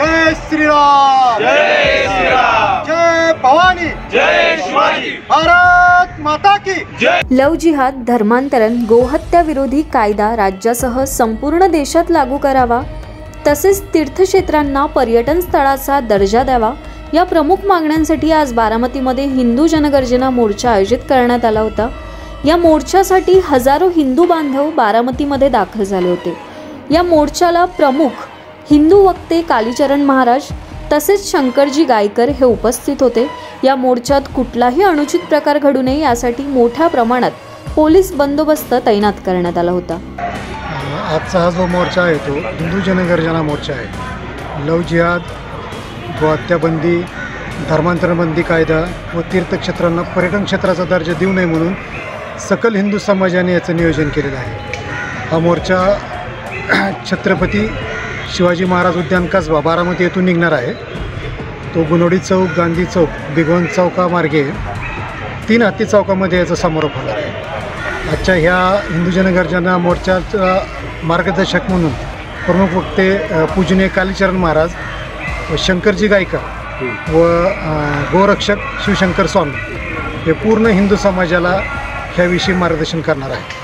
श्रीराम! जय श्रीराम! जय भवानी! जय शिवाजी! भारत माता की! जय लव जिहाद धर्मांतरण गोहत्या विरोधी कायदा राज्यासह संपूर्ण देशात लागू करावा. तसेच तीर्थक्षेत्रांना पर्यटन स्थळाचा दर्जा द्यावा. या प्रमुख मागण्यांसाठी आज बारामतीमध्ये हिंदू जनगर्जना मोर्चा आयोजित करण्यात आला होता. या मोर्चासाठी हजारो हिंदू बांधव बारामतीमध्ये दाखल झाले होते. या मोर्चाला प्रमुख हिंदू वक्ते कालीचरण महाराज तसेच शंकरजी गायकर हे उपस्थित होते. या मोर्चात कुठलाही अनुचित प्रकार घडू नये यासाठी मोठ्या प्रमाणात पोलीस बंदोबस्त तैनात करण्यात आला होता. आजचा हा जो मोर्चा आहे तो हिंदू जनगर्जना मोर्चा आहे. लव जिहाद गोहत्याबंदी धर्मांतरणबंदी कायदा व तीर्थक्षेत्रांना पर्यटन क्षेत्राचा दर्जा देऊ नये म्हणून सकल हिंदू समाजाने याचं नियोजन केलेलं आहे. हा मोर्चा छत्रपती शिवाजी महाराज उद्यान कसबा बारामती येथून निघणार आहे. तो गुनोडी चौक गांधी चौक बिगवन चौकामार्गे तीन हत्ती चौकामध्ये याचा समारोप होणार आहे. आजच्या ह्या हिंदू जनगर्जना मोर्चाचा मार्गदर्शक म्हणून प्रमुख वक्ते पूजनीय कालीचरण महाराज व शंकरजी गायकर व गोरक्षक शिवशंकर स्वामी हे पूर्ण हिंदू समाजाला ह्याविषयी मार्गदर्शन करणार आहे